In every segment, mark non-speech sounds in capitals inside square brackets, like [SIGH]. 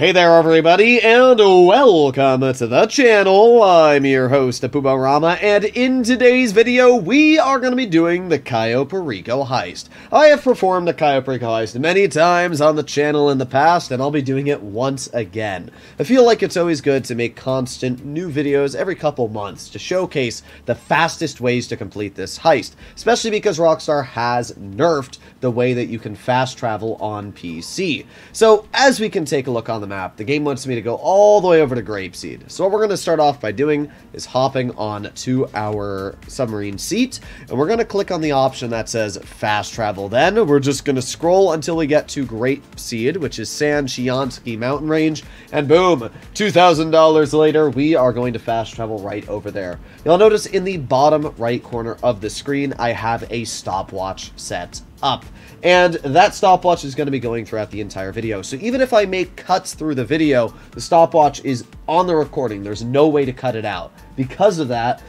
Hey there everybody, and welcome to the channel. I'm your host, Rama, and in today's video, we are going to be doing the Cayo Perico heist. I have performed the Cayo Perico heist many times on the channel in the past, and I'll be doing it once again. I feel like it's always good to make constant new videos every couple months to showcase the fastest ways to complete this heist, especially because Rockstar has nerfed the way that you can fast travel on PC. So, as we can take a look on the map, the game wants me to go all the way over to Grapeseed. So what we're going to start off by doing is hopping on to our submarine seat, and we're going to click on the option that says fast travel. Then we're just going to scroll until we get to Grapeseed, which is San Chianski mountain range, and boom, $2,000 later, we are going to fast travel right over there. You'll notice in the bottom right corner of the screen, I have a stopwatch set up. And that stopwatch is going to be going throughout the entire video. So even if I make cuts through the video, the stopwatch is on the recording. There's no way to cut it out. Because of that,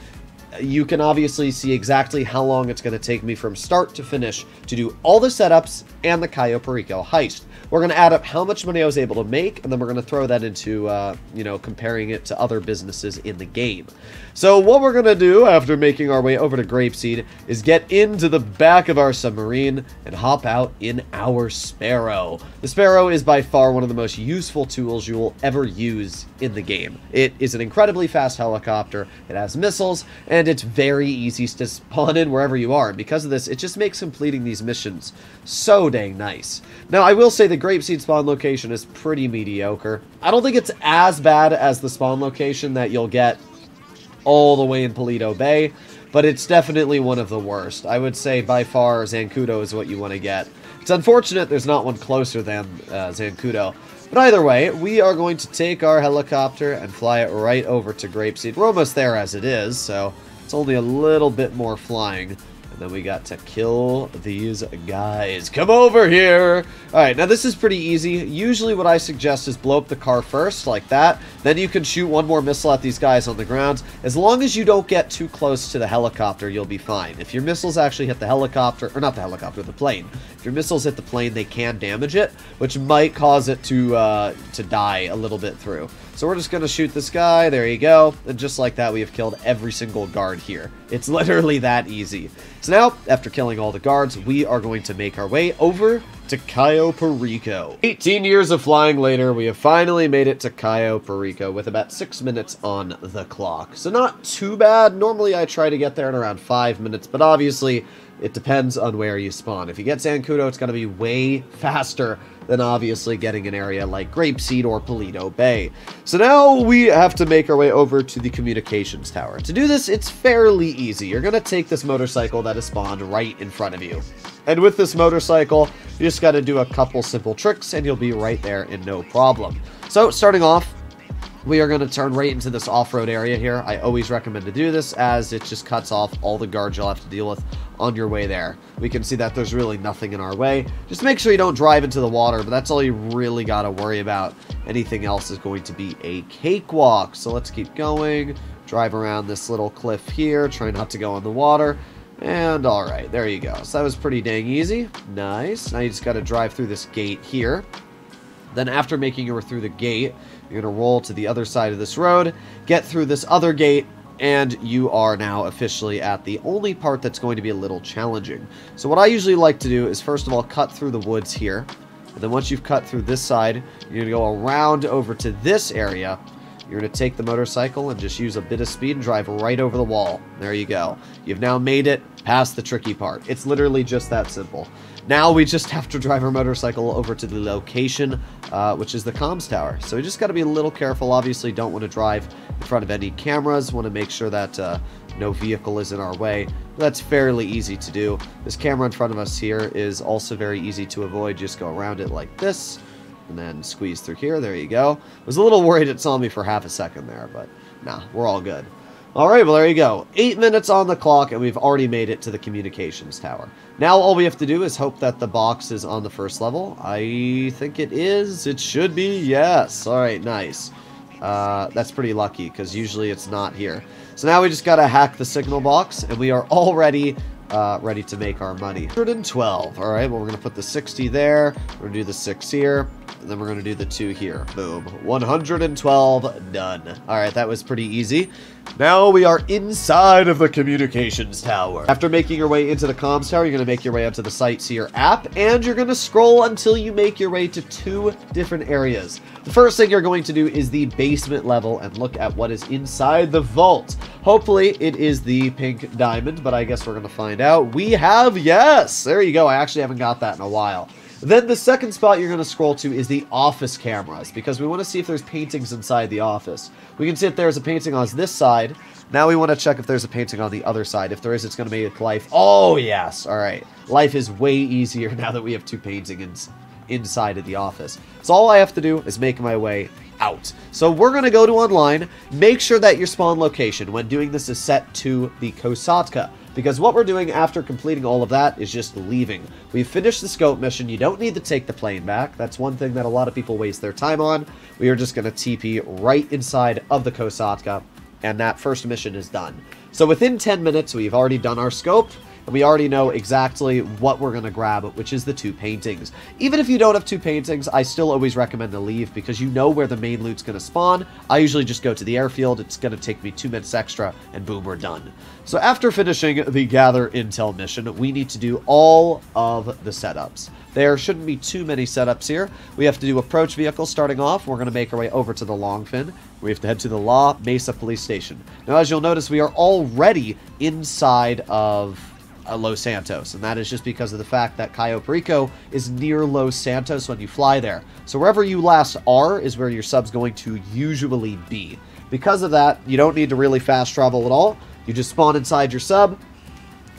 you can obviously see exactly how long it's going to take me from start to finish to do all the setups and the Cayo Perico heist. We're going to add up how much money I was able to make, and then we're going to throw that into, uh, you know, comparing it to other businesses in the game. So what we're going to do after making our way over to Grapeseed is get into the back of our submarine and hop out in our Sparrow. The Sparrow is by far one of the most useful tools you will ever use in the game. It is an incredibly fast helicopter, it has missiles, and it's very easy to spawn in wherever you are. And because of this, it just makes completing these missions so dang nice. Now, I will say the Grapeseed spawn location is pretty mediocre. I don't think it's as bad as the spawn location that you'll get all the way in Paleto Bay, but it's definitely one of the worst. I would say by far Zancudo is what you want to get. It's unfortunate there's not one closer than uh, Zancudo. But either way, we are going to take our helicopter and fly it right over to Grapeseed. We're almost there as it is, so it's only a little bit more flying. Then we got to kill these guys. Come over here! Alright, now this is pretty easy. Usually what I suggest is blow up the car first, like that. Then you can shoot one more missile at these guys on the ground. As long as you don't get too close to the helicopter, you'll be fine. If your missiles actually hit the helicopter, or not the helicopter, the plane. If your missiles hit the plane, they can damage it, which might cause it to, uh, to die a little bit through. So we're just going to shoot this guy. There you go. And just like that, we have killed every single guard here. It's [LAUGHS] literally that easy. So now, after killing all the guards, we are going to make our way over to Cayo Perico. 18 years of flying later, we have finally made it to Cayo Perico with about 6 minutes on the clock. So not too bad. Normally I try to get there in around 5 minutes, but obviously it depends on where you spawn. If you get Zancudo, it's going to be way faster than obviously getting an area like Grapeseed or Paleto Bay. So now we have to make our way over to the communications tower. To do this, it's fairly easy. You're going to take this motorcycle that is spawned right in front of you. And with this motorcycle, you just got to do a couple simple tricks and you'll be right there in no problem. So starting off, we are going to turn right into this off-road area here. I always recommend to do this as it just cuts off all the guards you'll have to deal with on your way there. We can see that there's really nothing in our way. Just make sure you don't drive into the water, but that's all you really got to worry about. Anything else is going to be a cakewalk. So let's keep going. Drive around this little cliff here. Try not to go in the water. And alright, there you go. So that was pretty dang easy. Nice. Now you just got to drive through this gate here. Then after making your way through the gate, you're going to roll to the other side of this road, get through this other gate, and you are now officially at the only part that's going to be a little challenging. So what I usually like to do is first of all cut through the woods here. And then once you've cut through this side, you're going to go around over to this area. You're going to take the motorcycle and just use a bit of speed and drive right over the wall. There you go. You've now made it past the tricky part. It's literally just that simple. Now we just have to drive our motorcycle over to the location, uh, which is the comms tower. So we just got to be a little careful. Obviously, don't want to drive in front of any cameras. Want to make sure that uh, no vehicle is in our way. That's fairly easy to do. This camera in front of us here is also very easy to avoid. Just go around it like this and then squeeze through here. There you go. I Was a little worried it saw me for half a second there, but nah, we're all good. Alright, well there you go. Eight minutes on the clock and we've already made it to the communications tower. Now all we have to do is hope that the box is on the first level. I think it is. It should be. Yes. Alright, nice. Uh, that's pretty lucky because usually it's not here. So now we just got to hack the signal box and we are already uh, ready to make our money. 112. All right, well, we're going to put the 60 there. We're going to do the 6 here. And then we're going to do the two here. Boom. 112 done. All right, that was pretty easy. Now we are inside of the communications tower. After making your way into the comms tower, you're going to make your way up to the Sightseer app, and you're going to scroll until you make your way to two different areas. The first thing you're going to do is the basement level and look at what is inside the vault. Hopefully, it is the pink diamond, but I guess we're going to find out. We have, yes! There you go. I actually haven't got that in a while. Then the second spot you're going to scroll to is the office cameras, because we want to see if there's paintings inside the office. We can see if there's a painting on this side. Now we want to check if there's a painting on the other side. If there is, it's going to make life... Oh, yes. All right. Life is way easier [LAUGHS] now that we have two paintings inside of the office. So all I have to do is make my way out. So we're going to go to online. Make sure that your spawn location when doing this is set to the Kosatka because what we're doing after completing all of that is just leaving. We've finished the scope mission. You don't need to take the plane back. That's one thing that a lot of people waste their time on. We are just going to TP right inside of the Kosatka, and that first mission is done. So within 10 minutes, we've already done our scope and we already know exactly what we're going to grab, which is the two paintings. Even if you don't have two paintings, I still always recommend to leave because you know where the main loot's going to spawn. I usually just go to the airfield. It's going to take me two minutes extra, and boom, we're done. So after finishing the Gather Intel mission, we need to do all of the setups. There shouldn't be too many setups here. We have to do approach vehicle starting off. We're going to make our way over to the Longfin. We have to head to the La Mesa Police Station. Now, as you'll notice, we are already inside of uh, Los Santos, and that is just because of the fact that Cayo Perico is near Los Santos when you fly there. So wherever you last are is where your sub's going to usually be. Because of that, you don't need to really fast travel at all. You just spawn inside your sub,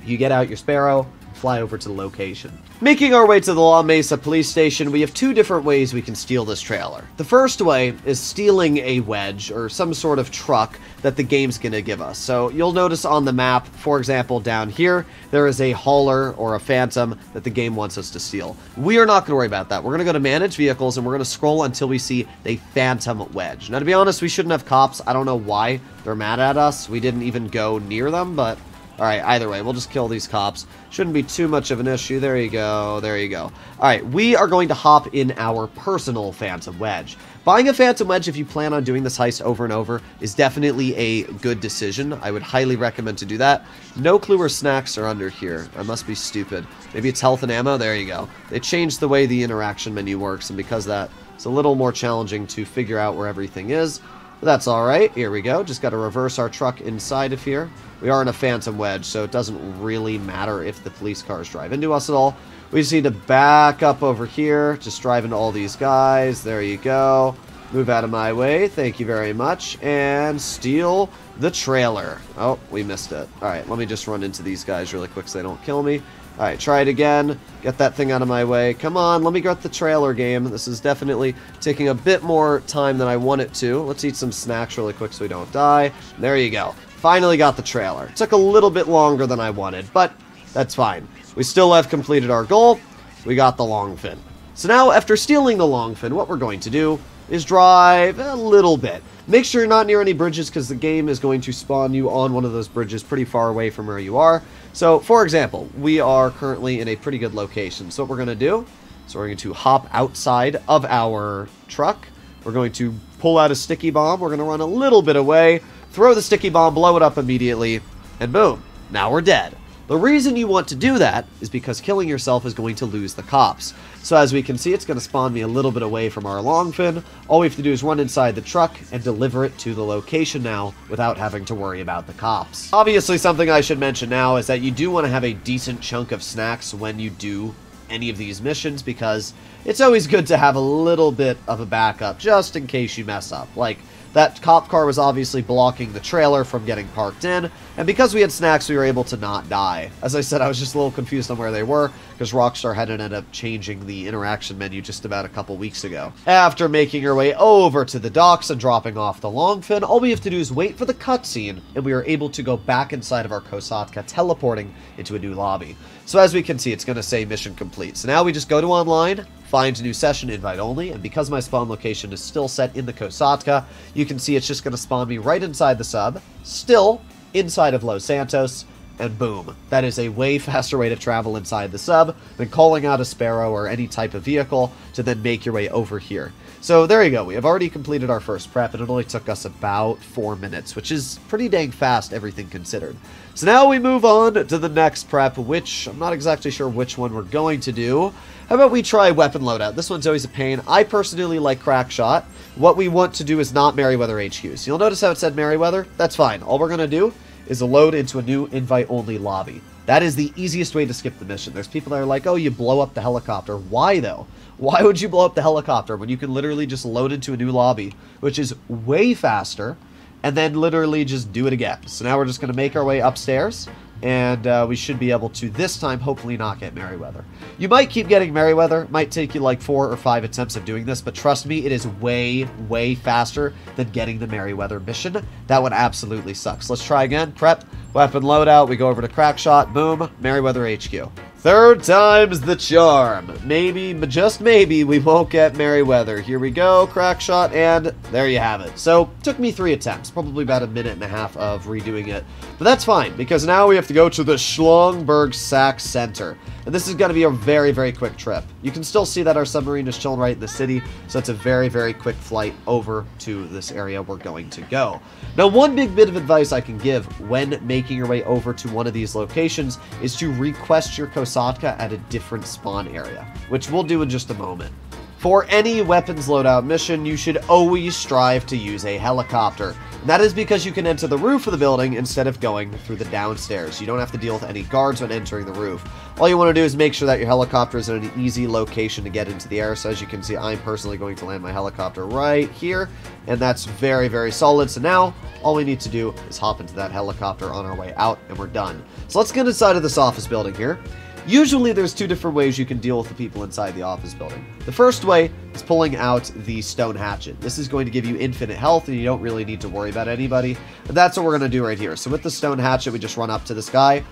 you get out your Sparrow, fly over to the location. Making our way to the La Mesa police station, we have two different ways we can steal this trailer. The first way is stealing a wedge or some sort of truck that the game's to give us. So you'll notice on the map, for example, down here, there is a hauler or a phantom that the game wants us to steal. We are not to worry about that. We're to go to manage vehicles and we're to scroll until we see the phantom wedge. Now, to be honest, we shouldn't have cops. I don't know why they're mad at us. We didn't even go near them, but Alright, either way, we'll just kill these cops. Shouldn't be too much of an issue. There you go, there you go. Alright, we are going to hop in our personal Phantom Wedge. Buying a Phantom Wedge if you plan on doing this heist over and over is definitely a good decision. I would highly recommend to do that. No clue where snacks are under here. I must be stupid. Maybe it's health and ammo? There you go. They changed the way the interaction menu works, and because that, it's a little more challenging to figure out where everything is. That's alright. Here we go. Just got to reverse our truck inside of here. We are in a Phantom Wedge, so it doesn't really matter if the police cars drive into us at all. We just need to back up over here, just drive into all these guys. There you go. Move out of my way. Thank you very much. And steal the trailer. Oh, we missed it. Alright, let me just run into these guys really quick so they don't kill me. Alright, try it again. Get that thing out of my way. Come on, let me get the trailer game. This is definitely taking a bit more time than I want it to. Let's eat some snacks really quick so we don't die. There you go. Finally got the trailer. Took a little bit longer than I wanted, but that's fine. We still have completed our goal. We got the Longfin. So now, after stealing the Longfin, what we're going to do is drive a little bit. Make sure you're not near any bridges because the game is going to spawn you on one of those bridges pretty far away from where you are. So, for example, we are currently in a pretty good location. So what we're going to do is we're going to hop outside of our truck. We're going to pull out a sticky bomb. We're going to run a little bit away, throw the sticky bomb, blow it up immediately, and boom, now we're dead. The reason you want to do that is because killing yourself is going to lose the cops. So as we can see, it's going to spawn me a little bit away from our Longfin. All we have to do is run inside the truck and deliver it to the location now without having to worry about the cops. Obviously, something I should mention now is that you do want to have a decent chunk of snacks when you do any of these missions because it's always good to have a little bit of a backup just in case you mess up. Like, that cop car was obviously blocking the trailer from getting parked in, and because we had snacks, we were able to not die. As I said, I was just a little confused on where they were, because Rockstar had ended up changing the interaction menu just about a couple weeks ago. After making our way over to the docks and dropping off the Longfin, all we have to do is wait for the cutscene, and we are able to go back inside of our Kosatka, teleporting into a new lobby. So as we can see, it's going to say mission complete. So now we just go to online, find new session invite only, and because my spawn location is still set in the Kosatka, you can see it's just going to spawn me right inside the sub, still inside of Los Santos, and boom. That is a way [LAUGHS] faster way to travel inside the sub than calling out a Sparrow or any type of vehicle to then make your way over here. So there you go. We have already completed our first prep, and it only took us about four minutes, which is pretty dang fast, everything considered. So now we move on to the next prep, which I'm not exactly sure which one we're going to do. How about we try weapon loadout? This one's always a pain. I personally like crack shot. What we want to do is not Merryweather HQ. So you'll notice how it said Merryweather? That's fine. All we're going to do is load into a new invite-only lobby. That is the easiest way to skip the mission. There's people that are like, oh, you blow up the helicopter. Why, though? Why would you blow up the helicopter when you can literally just load into a new lobby, which is way faster, and then literally just do it again? So now we're just going to make our way upstairs, and uh, we should be able to, this time, hopefully not get Merryweather. You might keep getting Merryweather. Might take you like four or five attempts of doing this, but trust me, it is way, way faster than getting the Merryweather mission. That one absolutely sucks. Let's try again. Prep, weapon loadout. We go over to Crackshot. Boom. Merryweather HQ. Third time's the charm. Maybe, but just maybe, we won't get Merryweather. Here we go, crack shot, and there you have it. So, took me three attempts, probably about a minute and a half of redoing it. But that's fine, because now we have to go to the Schlongberg Sachs Center. And this is going to be a very, very quick trip. You can still see that our submarine is chilling right in the city, so it's a very, very quick flight over to this area we're going to go. Now, one big bit of advice I can give when making your way over to one of these locations is to request your At a different spawn area, which we'll do in just a moment. For any weapons loadout mission, you should always strive to use a helicopter. And that is because you can enter the roof of the building instead of going through the downstairs. You don't have to deal with any guards when entering the roof. All you want to do is make sure that your helicopter is in an easy location to get into the air. So as you can see, I'm personally going to land my helicopter right here. And that's very, very solid. So now, all we need to do is hop into that helicopter on our way out, and we're done. So let's get inside of this office building here. Usually there's two different ways you can deal with the people inside the office building. The first way is pulling out the stone hatchet. This is going to give you infinite health and you don't really need to worry about anybody. And that's what we're going to do right here. So with the stone hatchet, we just run up to this guy.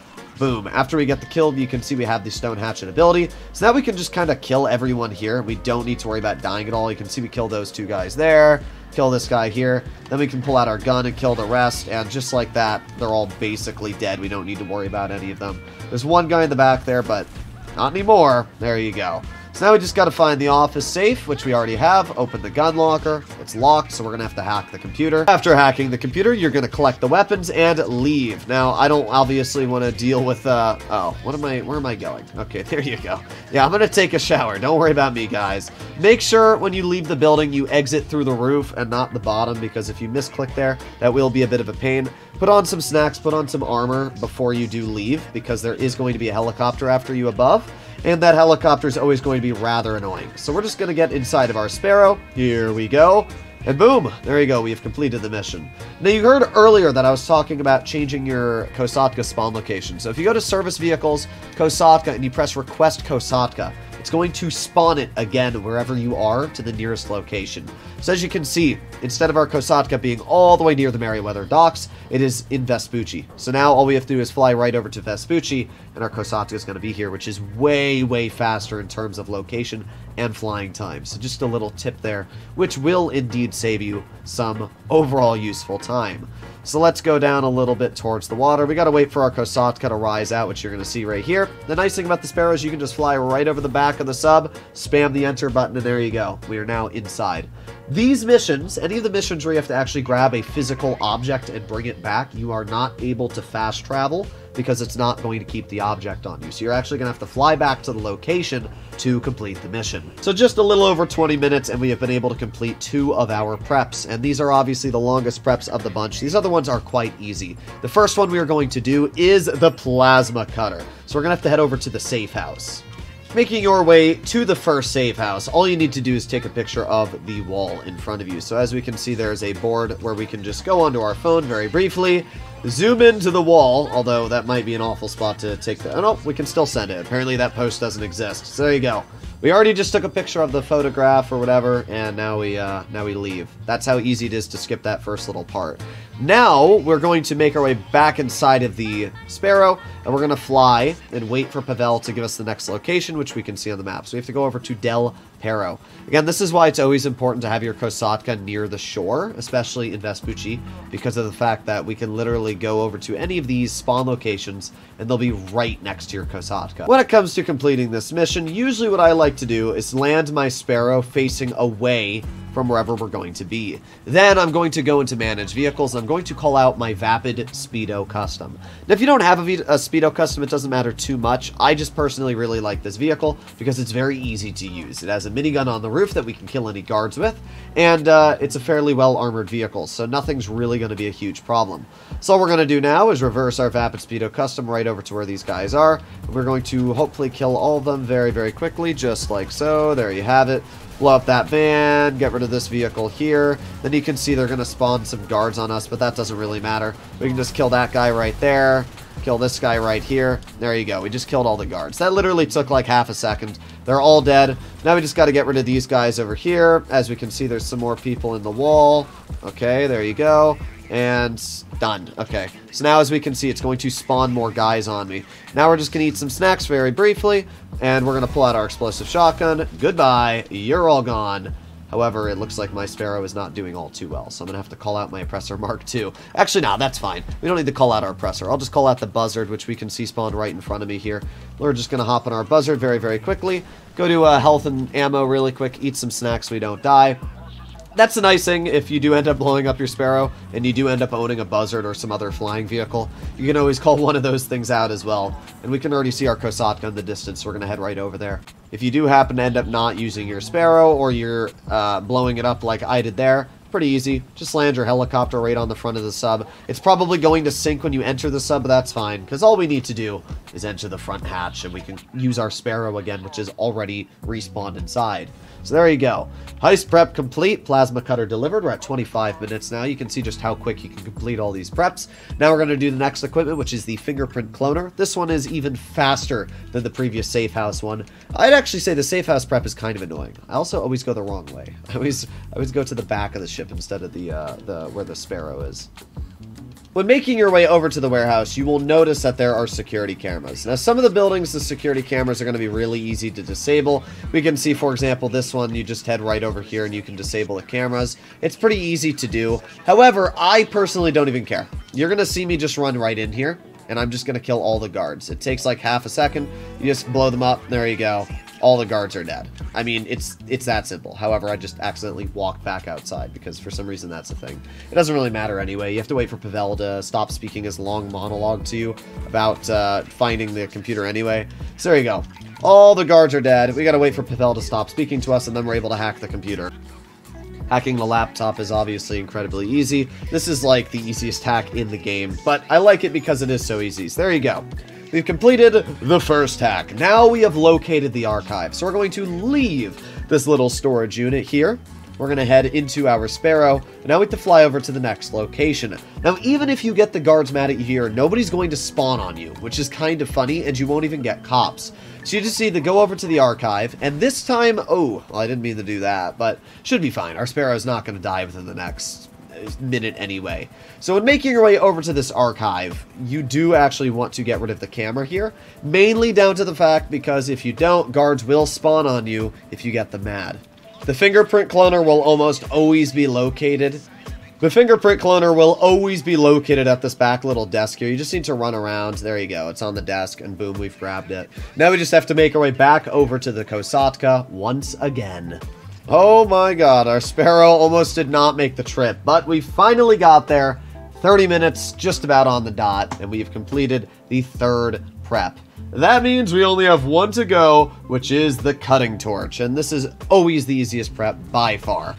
Boom. After we get the kill, you can see we have the stone hatchet ability. So now we can just kind of kill everyone here. We don't need to worry about dying at all. You can see we kill those two guys there kill this guy here. Then we can pull out our gun and kill the rest, and just like that, they're all basically dead. We don't need to worry about any of them. There's one guy in the back there, but not anymore. There you go. So now we just got to find the office safe, which we already have. Open the gun locker. It's locked, so we're to have to hack the computer. After hacking the computer, you're to collect the weapons and leave. Now, I don't obviously want to deal with, uh, oh, what am I, where am I going? Okay, [LAUGHS] there you go. Yeah, I'm to take a shower. Don't worry about me, guys. Make sure when you leave the building, you exit through the roof and not the bottom, because if you misclick there, that will be a bit of a pain. Put on some snacks, put on some armor before you do leave, because there is going to be a helicopter after you above and that helicopter is always going to be rather annoying. So we're just going to get inside of our Sparrow. Here we go. And boom, there you go, we have completed the mission. Now you heard earlier that I was talking about changing your Kosatka spawn location. So if you go to Service Vehicles, Kosatka, and you press Request Kosatka, it's going to spawn it again wherever you are to the nearest location. So as you can see, instead of our Kosatka being all the way near the Merryweather docks, it is in Vespucci. So now all we have to do is fly right over to Vespucci, and our Kosatka is going to be here, which is way, way faster in terms of location and flying time. So just a little tip there, which will indeed save you some overall useful time. So let's go down a little bit towards the water. We gotta wait for our Kosatka to rise out, which you're gonna see right here. The nice thing about the Sparrow is you can just fly right over the back of the sub, spam the enter button, and there you go. We are now inside. These missions, any of the missions where you have to actually grab a physical object and bring it back, you are not able to fast travel because it's not going to keep the object on you. So you're actually going to have to fly back to the location to complete the mission. So just a little over 20 minutes and we have been able to complete two of our preps. And these are obviously the longest preps of the bunch. These other ones are quite easy. The first one we are going to do is the plasma cutter. So we're going to have to head over to the safe house. Making your way to the first safe house, all you need to do is take a picture of the wall in front of you. So as we can see, there's a board where we can just go onto our phone very briefly, zoom into the wall, although that might be an awful spot to take the... Oh, no, we can still send it. Apparently that post doesn't exist. So there you go. We already just took a picture of the photograph or whatever, and now we uh, now we leave. That's how easy it is to skip that first little part. Now, we're going to make our way back inside of the Sparrow, and we're going to fly and wait for Pavel to give us the next location, which we can see on the map. So we have to go over to Del Perro. Again, this is why it's always important to have your Kosatka near the shore, especially in Vespucci, because of the fact that we can literally go over to any of these spawn locations, and they'll be right next to your Kosatka. When it comes to completing this mission, usually what I like to do is land my Sparrow facing away from wherever we're going to be. Then I'm going to go into manage vehicles I'm going to call out my Vapid Speedo Custom. Now if you don't have a, a Speedo Custom, it doesn't matter too much. I just personally really like this vehicle because it's very easy to use. It has a minigun on the roof that we can kill any guards with, and uh, it's a fairly well armored vehicle, so nothing's really going to be a huge problem. So all we're going to do now is reverse our Vapid Speedo Custom right over to where these guys are. We're going to hopefully kill all of them very, very quickly, just like so. There you have it blow up that van, get rid of this vehicle here. Then you can see they're going to spawn some guards on us, but that doesn't really matter. We can just kill that guy right there, kill this guy right here. There you go. We just killed all the guards. That literally took like half a second. They're all dead. Now we just got to get rid of these guys over here. As we can see, there's some more people in the wall. Okay, there you go. And done. Okay, so now as we can see, it's going to spawn more guys on me. Now we're just going to eat some snacks very briefly, and we're going to pull out our explosive shotgun. Goodbye, you're all gone. However, it looks like my Sparrow is not doing all too well, so I'm going to have to call out my Oppressor [LAUGHS] Mark II. Actually, no, that's fine. We don't need to call out our Oppressor. I'll just call out the Buzzard, which we can see spawned right in front of me here. We're just going to hop on our Buzzard very, very quickly. Go to uh, health and ammo really quick, eat some snacks so we don't die that's a nice thing if you do end up blowing up your Sparrow and you do end up owning a Buzzard or some other flying vehicle. You can always call one of those things out as well. And we can already see our Kosatka in the distance, so we're going to head right over there. If you do happen to end up not using your Sparrow or you're uh, blowing it up like I did there, pretty easy. Just land your helicopter right on the front of the sub. It's probably going to sink when you enter the sub, but that's fine, because all we need to do is enter the front hatch, and we can use our Sparrow again, which is already respawned inside. So there you go. Heist prep complete. Plasma cutter delivered. We're at 25 minutes now. You can see just how quick you can complete all these preps. Now we're going to do the next equipment, which is the fingerprint cloner. This one is even faster than the previous safe house one. I'd actually say the safe house prep is kind of annoying. I also always go the wrong way. [LAUGHS] I always I always go to the back of the ship instead of the uh, the where the sparrow is. When making your way over to the warehouse, you will notice that there are security cameras. Now, some of the buildings, the security cameras are going to be really easy to disable. We can see, for example, this one, you just head right over here and you can disable the cameras. It's pretty easy to do. However, I personally don't even care. You're going to see me just run right in here, and I'm just going to kill all the guards. It takes like half a second. You just blow them up. There you go all the guards are dead. I mean, it's it's that simple. However, I just accidentally walked back outside because for some reason that's a thing. It doesn't really matter anyway. You have to wait for Pavel to stop speaking his long monologue to you about uh, finding the computer anyway. So there you go. All the guards are dead. We gotta wait for Pavel to stop speaking to us and then we're able to hack the computer. Hacking the laptop is obviously incredibly easy. This is like the easiest hack in the game, but I like it because it is so easy. So there you go. We've completed the first hack. Now we have located the archive. So we're going to leave this little storage unit here. We're going to head into our Sparrow, and now we have to fly over to the next location. Now, even if you get the guards mad at you here, nobody's going to spawn on you, which is kind of funny, and you won't even get cops. So you just need to go over to the archive, and this time, oh, well, I didn't mean to do that, but should be fine. Our Sparrow's not going to die within the next minute anyway. So in making your way over to this archive, you do actually want to get rid of the camera here, mainly down to the fact because if you don't, guards will spawn on you if you get them mad. The fingerprint cloner will almost always be located. The fingerprint cloner will always be located at this back little desk here. You just need to run around. There you go. It's on the desk, and boom, we've grabbed it. Now we just have to make our way back over to the Kosatka once again. Oh my god, our Sparrow almost did not make the trip, but we finally got there. 30 minutes, just about on the dot, and we've completed the third prep. That means we only have one to go, which is the cutting torch, and this is always the easiest prep by far.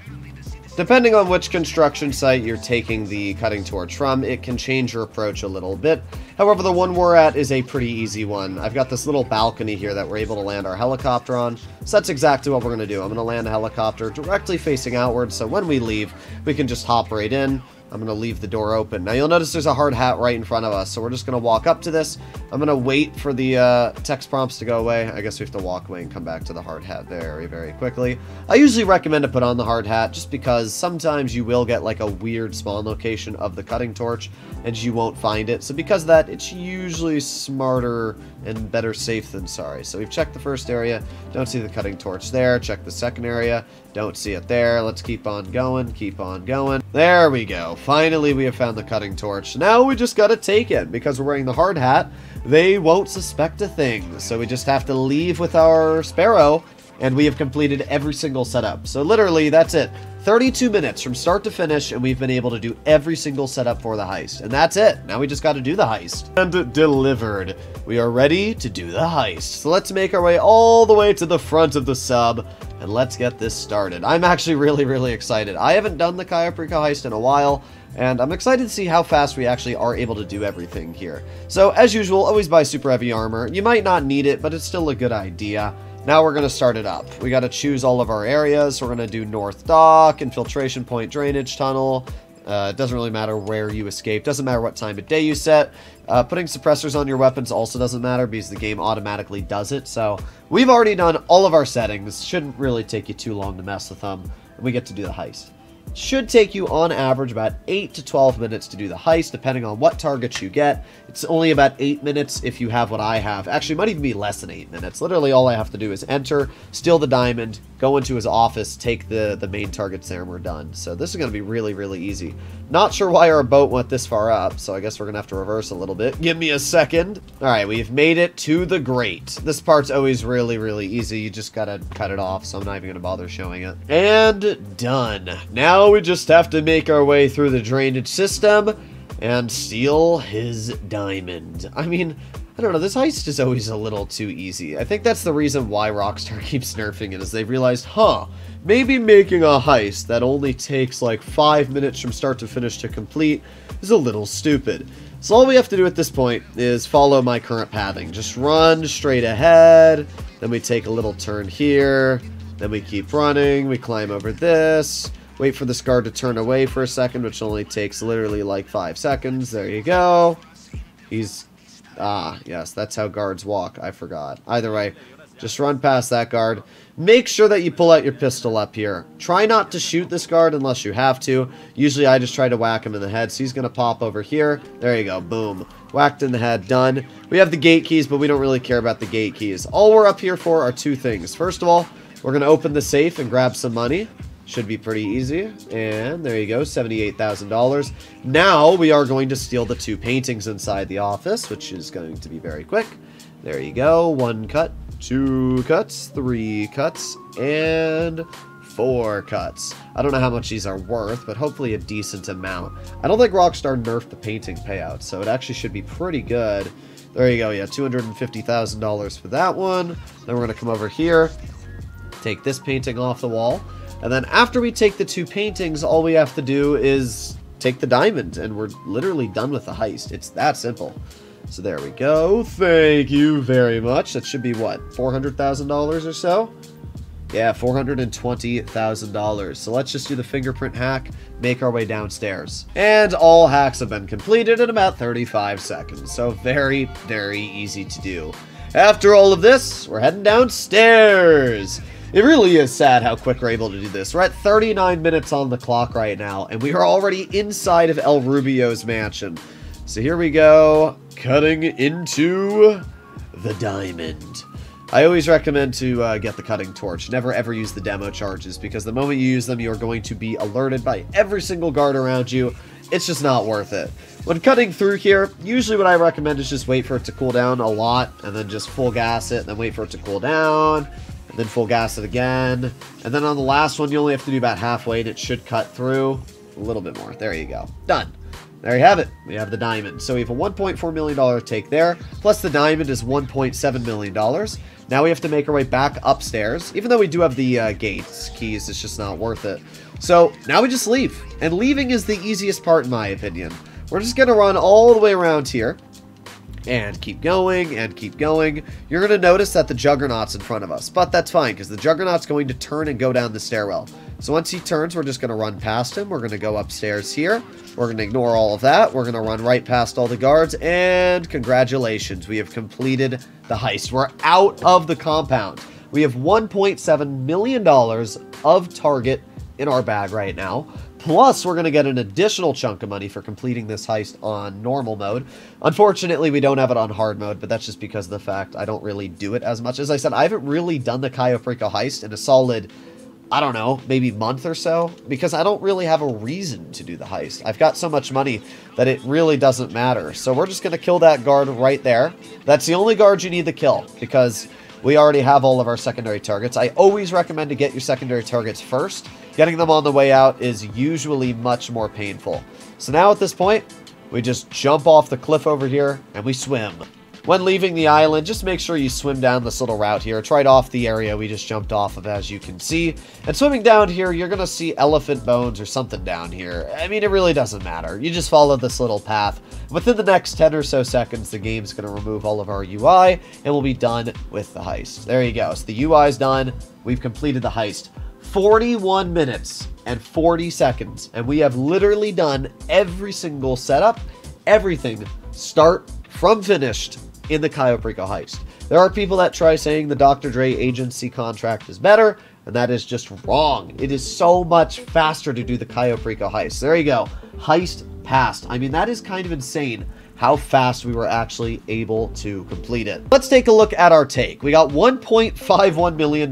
Depending on which construction site you're taking the cutting torch from, it can change your approach a little bit. However, the one we're at is a pretty easy one. I've got this little balcony here that we're able to land our helicopter on, so that's exactly what we're going to do. I'm going to land a helicopter directly facing outward, so when we leave, we can just hop right in, I'm going to leave the door open. Now, you'll notice there's a hard hat right in front of us, so we're just going to walk up to this. I'm going to wait for the uh, text prompts to go away. I guess we have to walk away and come back to the hard hat very, very quickly. I usually recommend to put on the hard hat just because sometimes you will get like a weird spawn location of the cutting torch and you won't find it. So because of that, it's usually smarter and better safe than sorry. So we've checked the first area, don't see the cutting torch there. Check the second area, don't see it there. Let's keep on going, keep on going. There we go. Finally, we have found the cutting torch. Now we just gotta take it. Because we're wearing the hard hat, they won't suspect a thing. So we just have to leave with our sparrow, and we have completed every single setup. So literally, that's it. 32 minutes from start to finish, and we've been able to do every single setup for the heist. And that's it. Now we just got to do the heist. And delivered. We are ready to do the heist. So let's make our way all the way to the front of the sub, and let's get this started. I'm actually really, really excited. I haven't done the Cayo Perico heist in a while, and I'm excited to see how fast we actually are able to do everything here. So, as usual, always buy super heavy armor. You might not need it, but it's still a good idea. Now we're going to start it up. We got to choose all of our areas. We're going to do North Dock, Infiltration Point Drainage Tunnel. Uh, it doesn't really matter where you escape. Doesn't matter what time of day you set. Uh, putting suppressors on your weapons also doesn't matter because the game automatically does it. So we've already done all of our settings. Shouldn't really take you too long to mess with them. We get to do the heist. Should take you on average about 8 to 12 minutes to do the heist, depending on what targets you get. It's only about 8 minutes if you have what I have. Actually, might even be less than 8 minutes. Literally, all I have to do is enter, steal the diamond, go into his office, take the, the main targets there, and we're done. So this is going to be really, really easy. Not sure why our boat went this far up, so I guess we're going to have to reverse a little bit. Give me a second. All right, we've made it to the grate. This part's always really, really easy. You just got to cut it off, so I'm not even going to bother showing it. And done. Now we just have to make our way through the drainage system and steal his diamond. I mean, I don't know, this heist is always a little too easy. I think that's the reason why Rockstar [LAUGHS] keeps nerfing it, is they've realized, huh, maybe making a heist that only takes like five minutes from start to finish to complete is a little stupid. So all we have to do at this point is follow my current pathing. Just run straight ahead, then we take a little turn here, then we keep running, we climb over this, wait for this guard to turn away for a second, which only takes literally like five seconds. There you go. He's... Ah, yes, that's how guards walk. I forgot. Either way, just run past that guard. Make sure that you pull out your pistol up here. Try not to shoot this guard unless you have to. Usually I just try to whack him in the head. So he's going to pop over here. There you go. Boom. Whacked in the head. Done. We have the gate keys, but we don't really care about the gate keys. All we're up here for are two things. First of all, we're going to open the safe and grab some money. Should be pretty easy. And there you go, $78,000. Now we are going to steal the two paintings inside the office, which is going to be very quick. There you go, one cut, two cuts, three cuts, and four cuts. I don't know how much these are worth, but hopefully a decent amount. I don't think Rockstar nerfed the painting payout, so it actually should be pretty good. There you go, yeah, $250,000 for that one. Then we're going to come over here, take this painting off the wall, and then after we take the two paintings, all we have to do is take the diamond, and we're literally done with the heist. It's that simple. So there we go. Thank you very much. That should be, what, $400,000 or so? Yeah, $420,000. So let's just do the fingerprint hack, make our way downstairs. And all hacks have been completed in about 35 seconds. So very, very easy to do. After all of this, we're heading downstairs. It really is sad how quick we're able to do this. We're at 39 minutes on the clock right now, and we are already inside of El Rubio's mansion. So here we go, cutting into the diamond. I always recommend to uh, get the cutting torch. Never ever use the demo charges, because the moment you use them, you are going to be alerted by every single guard around you. It's just not worth it. When cutting through here, usually what I recommend is just wait for it to cool down a lot, and then just full gas it, and then wait for it to cool down, and then full gas it again. And then on the last one, you only have to do about halfway, and it should cut through a little bit more. There you go. Done. There you have it. We have the diamond. So we have a $1.4 million take there, plus the diamond is $1.7 million. Now we have to make our way back upstairs. Even though we do have the uh, gates keys, it's just not worth it. So now we just leave. And leaving is the easiest part in my opinion. We're just going to run all the way around here and keep going and keep going. You're going to notice that the Juggernaut's in front of us, but that's fine because the Juggernaut's going to turn and go down the stairwell. So once he turns, we're just going to run past him. We're going to go upstairs here. We're going to ignore all of that. We're going to run right past all the guards. And congratulations, we have completed the heist. We're out of the compound. We have $1.7 million of target in our bag right now. Plus, we're going to get an additional chunk of money for completing this heist on normal mode. Unfortunately, we don't have it on hard mode, but that's just because of the fact I don't really do it as much. As I said, I haven't really done the Cayo heist in a solid I don't know, maybe month or so, because I don't really have a reason to do the heist. I've got so much money that it really doesn't matter. So we're just going to kill that guard right there. That's the only guard you need to kill, because we already have all of our secondary targets. I always recommend to get your secondary targets first. Getting them on the way out is usually much more painful. So now at this point, we just jump off the cliff over here, and we swim. When leaving the island, just make sure you swim down this little route here. It's right off the area we just jumped off of, as you can see. And swimming down here, you're going to see elephant bones or something down here. I mean, it really doesn't matter. You just follow this little path. Within the next 10 or so seconds, the game's going to remove all of our UI, and we'll be done with the heist. There you go. So the UI's done. We've completed the heist. 41 minutes and 40 seconds. And we have literally done every single setup, everything, start from finished in the Cayo Perico heist. There are people that try saying the Dr. Dre agency contract is better, and that is just wrong. It is so much faster to do the Cayo Perico heist. There you go. Heist passed. I mean, that is kind of insane how fast we were actually able to complete it. Let's take a look at our take. We got $1.51 million,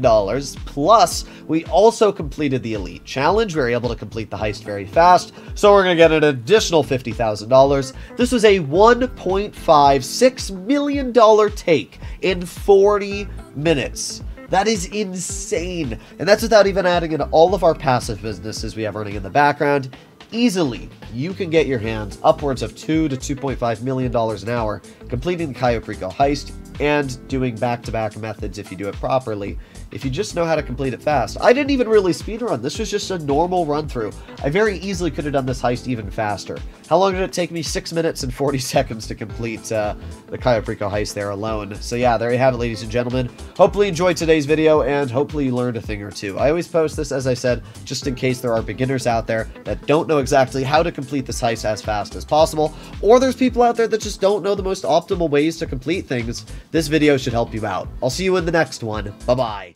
plus we also completed the Elite Challenge. We were able to complete the heist very fast, so we're going to get an additional $50,000. This was a $1.56 million take in 40 minutes. That is insane. And that's without even adding in all of our passive businesses we have running in the background easily. You can get your hands upwards of 2 to 2.5 million dollars an hour completing the Cayo Perico heist and doing back-to-back -back methods if you do it properly if you just know how to complete it fast. I didn't even really speedrun. This was just a normal run-through. I very easily could have done this heist even faster. How long did it take me? 6 minutes and 40 [LAUGHS] seconds to complete uh, the Cayo Perico heist there alone. So yeah, there you have it, ladies and gentlemen. Hopefully you enjoyed today's video, and hopefully you learned a thing or two. I always post this, as I said, just in case there are beginners out there that don't know exactly how to complete this heist as fast as possible, or there's people out there that just don't know the most optimal ways to complete things. This video should help you out. I'll see you in the next one. Bye-bye.